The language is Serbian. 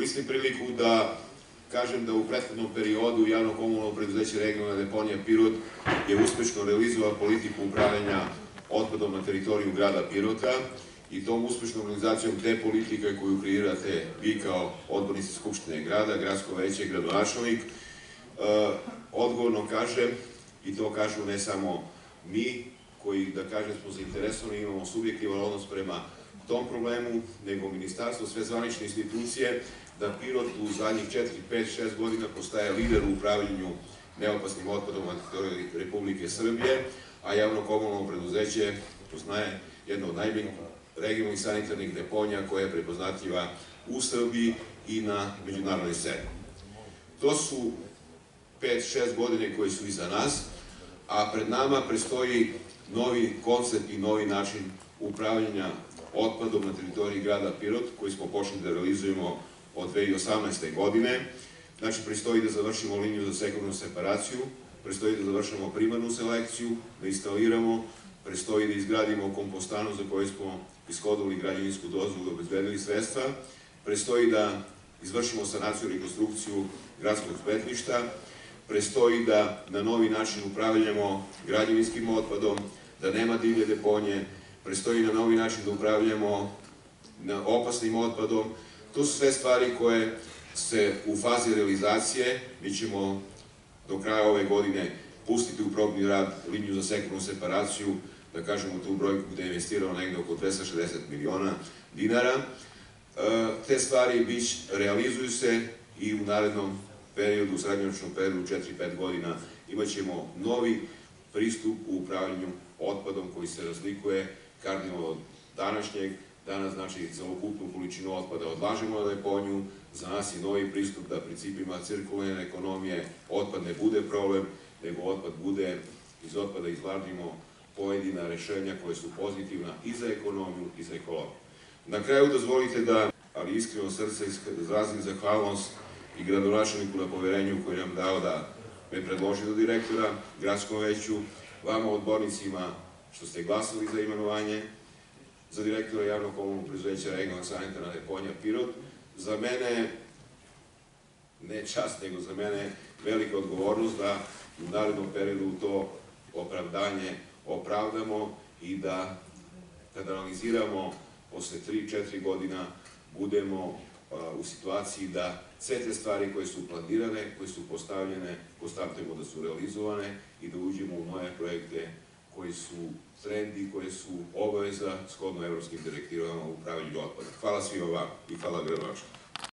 Koristim priliku da kažem da u prethodnom periodu javno komunalno preduzeće regionalna deponija Pirot je uspešno realizovao politiku upravljanja otpadom na teritoriju grada Pirota i tom uspešnom organizacijom te politike koju kreirate vi kao odbornici Skupštine grada, gradsko veće, gradonačelnik, e, odgovorno kažem, i to kažu ne samo mi, koji, da kažem, smo zainteresovani, imamo subjektivan odnos prema tom problemu, nego ministarstvo, sve zvanične institucije, da Pirot u zadnjih 4, 5, 6 godina postaje lider u upravljanju neopasnim otpadom na teritoriji Republike Srbije, a javno komunalno preduzeće poznaje jedno od najboljih regionalnih sanitarnih deponija koja je prepoznatljiva u Srbiji i na međunarodnoj sceni. To su 5-6 godine koje su iza nas, a pred nama prestoji novi koncept i novi način upravljanja otpadom na teritoriji grada Pirot, koji smo počeli da realizujemo od 2018. godine. Znači, prestoji da završimo liniju za sekundarnu separaciju, prestoji da završimo primarnu selekciju, da instaliramo, prestoji da izgradimo kompostanu za koju smo ishodili građevinsku dozvolu i obezbedili sredstva, prestoji da izvršimo sanaciju i rekonstrukciju gradskog smetlišta, prestoji da na novi način upravljamo građevinskim otpadom, da nema divlje deponje, prestoji na novi način da upravljamo opasnim otpadom. To su sve stvari koje se u fazi realizacije, mi ćemo do kraja ove godine pustiti u probni rad liniju za sekundarnu separaciju, da kažemo tu brojku gde je investirano negde oko 260 miliona dinara. E, te stvari bić, realizuju se i u narednom periodu, u srednjoročnom periodu 4-5 godina imaćemo novi pristup u upravljanju otpadom koji se razlikuje kardinalno od današnjeg. Danas znači celokupnu količinu otpada odlažemo na deponiju, za nas je novi pristup da principima cirkularne ekonomije otpad ne bude problem, nego otpad bude, iz otpada izvladimo pojedina rešenja koje su pozitivna i za ekonomiju i za ekologiju. Na kraju dozvolite da, ali iskreno srce izrazim zahvalnost i gradonačelniku na poverenju koji nam dao da me predloži do direktora, gradskom veću, vama odbornicima što ste glasali za imenovanje, za direktora javnog komunalnog preduzeća regionalna sanitarna deponija Pirot. Za mene, ne čast, nego za mene velika odgovornost da u narednom periodu to opravdanje opravdamo i da kada analiziramo posle 3-4 godina budemo u situaciji da sve te stvari koje su planirane, koje su postavljene, konstatujemo da su realizovane i da uđemo u nove projekte koji su trendi, koje su obaveza shodno evropskim direktivama u upravljanju otpada. Hvala svima vam i hvala gradonačku.